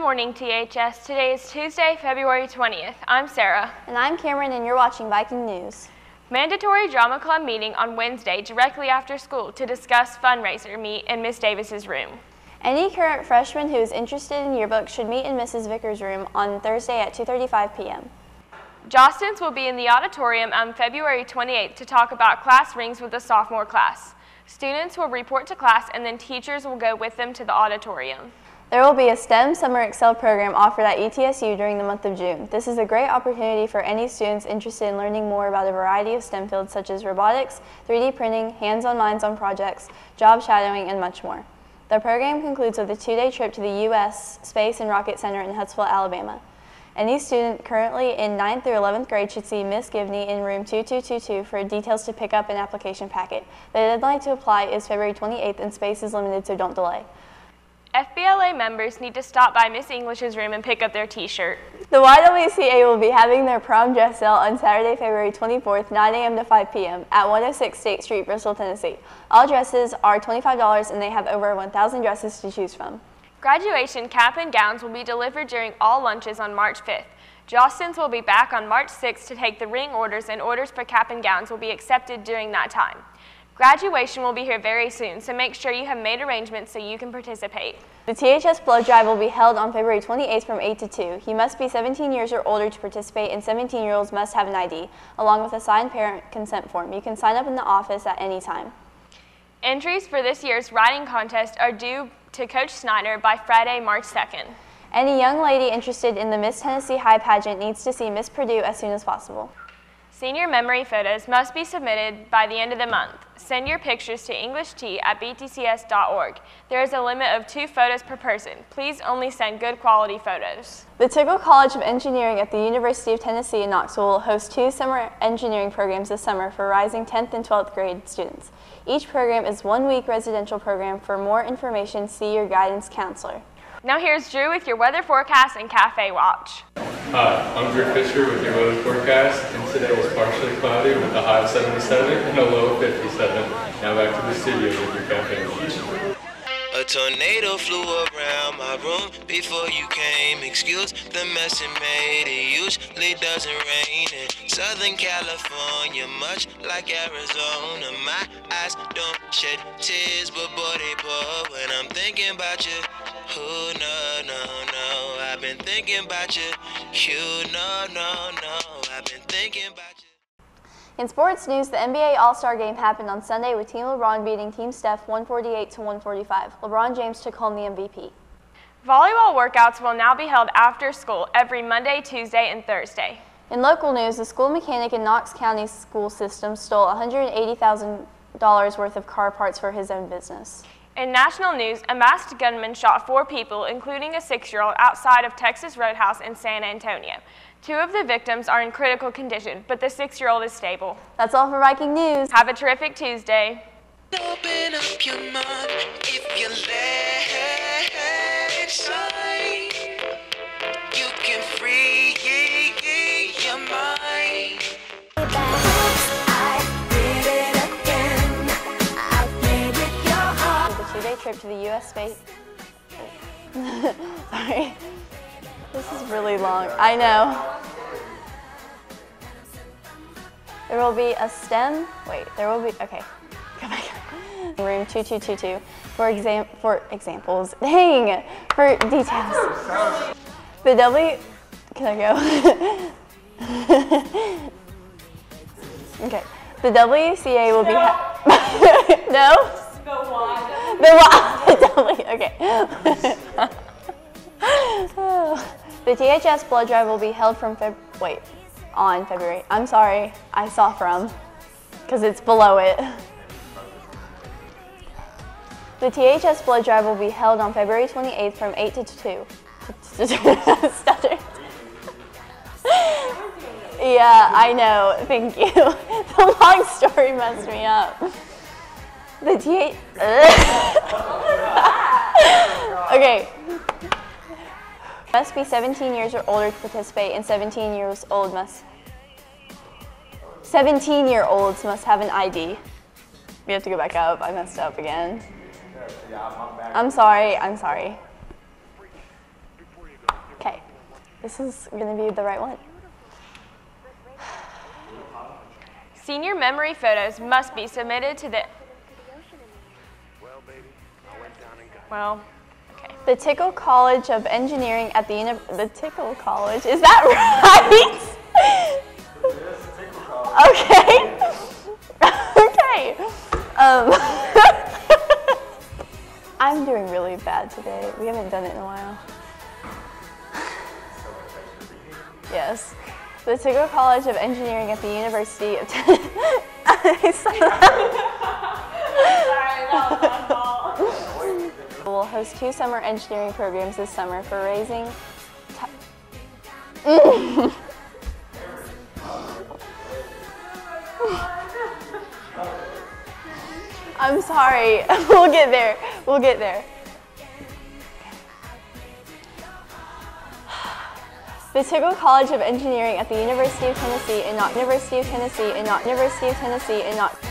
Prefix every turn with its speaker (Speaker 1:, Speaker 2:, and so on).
Speaker 1: Good morning, THS. Today is Tuesday, February 20th. I'm Sarah.
Speaker 2: And I'm Cameron, and you're watching Viking News.
Speaker 1: Mandatory Drama Club meeting on Wednesday directly after school to discuss fundraiser meet in Miss Davis's room.
Speaker 2: Any current freshman who is interested in yearbook should meet in Mrs. Vickers' room on Thursday at 2.35 p.m.
Speaker 1: Jostens will be in the auditorium on February 28th to talk about class rings with the sophomore class. Students will report to class and then teachers will go with them to the auditorium.
Speaker 2: There will be a STEM Summer Excel program offered at ETSU during the month of June. This is a great opportunity for any students interested in learning more about a variety of STEM fields such as robotics, 3D printing, hands-on minds on projects, job shadowing, and much more. The program concludes with a two-day trip to the U.S. Space and Rocket Center in Huntsville, Alabama. Any student currently in 9th through 11th grade should see Miss Givney in room 2222 for details to pick up an application packet. The deadline to apply is February 28th and space is limited, so don't delay.
Speaker 1: FBLA members need to stop by Miss English's room and pick up their t-shirt.
Speaker 2: The YWCA will be having their prom dress sale on Saturday, February 24th, 9 a.m. to 5 p.m. at 106 State Street, Bristol, Tennessee. All dresses are $25 and they have over 1,000 dresses to choose from.
Speaker 1: Graduation cap and gowns will be delivered during all lunches on March 5th. Jostens will be back on March 6th to take the ring orders and orders for cap and gowns will be accepted during that time. Graduation will be here very soon, so make sure you have made arrangements so you can participate.
Speaker 2: The THS blood drive will be held on February 28th from 8 to 2. You must be 17 years or older to participate, and 17-year-olds must have an ID, along with a signed parent consent form. You can sign up in the office at any time.
Speaker 1: Entries for this year's writing contest are due to Coach Snyder by Friday, March 2nd.
Speaker 2: Any young lady interested in the Miss Tennessee High pageant needs to see Miss Purdue as soon as possible.
Speaker 1: Senior memory photos must be submitted by the end of the month. Send your pictures to englisht at btcs.org. There is a limit of two photos per person. Please only send good quality photos.
Speaker 2: The Tickle College of Engineering at the University of Tennessee in Knoxville will host two summer engineering programs this summer for rising 10th and 12th grade students. Each program is one week residential program. For more information, see your guidance counselor.
Speaker 1: Now here's Drew with your weather forecast and cafe watch.
Speaker 3: Hi, I'm Drew Fisher with your weather forecast, and today is partially cloudy with a high of 77 and a low of 57. Now back to the studio with your watch.
Speaker 4: A tornado flew around my room before you came. Excuse the mess it made. It usually doesn't rain in Southern California, much like Arizona. My eyes don't shed tears, but boy, they pour when I'm thinking about you. Oh, no, no, no. I've been thinking about you. You, no, no, no. I've been thinking about you.
Speaker 2: In sports news, the NBA All-Star Game happened on Sunday with Team LeBron beating Team Steph 148 to 145. LeBron James took home the MVP.
Speaker 1: Volleyball workouts will now be held after school every Monday, Tuesday, and Thursday.
Speaker 2: In local news, the school mechanic in Knox County school system stole $180,000 worth of car parts for his own business.
Speaker 1: In national news, a masked gunman shot four people, including a six-year-old, outside of Texas Roadhouse in San Antonio. Two of the victims are in critical condition, but the six-year-old is stable.
Speaker 2: That's all for Viking News.
Speaker 1: Have a terrific Tuesday.
Speaker 2: Trip to U.S. Space. Sorry. This is really long. I know. There will be a STEM. Wait, there will be. Okay, go back. Room 2222 for exam for examples. Dang, for details. The W. Can I go? okay. The WCA will be. No. The Y. The Y. Okay. The THS blood drive will be held from Feb. Wait, on February. I'm sorry, I saw from, because it's below it. The THS blood drive will be held on February 28th from 8 to 2. Stuttered. yeah, I know. Thank you. the long story messed me up. The TH. okay. Must be 17 years or older to participate, and 17 years old must. 17 year olds must have an ID. We have to go back up. I messed up again. I'm sorry. I'm sorry. Okay. This is going to be the right one.
Speaker 1: Senior memory photos must be submitted to the. Well, okay.
Speaker 2: The Tickle College of Engineering at the uni- the Tickle College. Is that right? okay. okay. Um, I'm doing really bad today. We haven't done it in a while. Yes. The Tickle College of Engineering at the University of will host two summer engineering programs this summer for raising. I'm sorry. We'll get there. We'll get there. The Tickle College of Engineering at the University of Tennessee in not University of Tennessee in not University of Tennessee in Knox.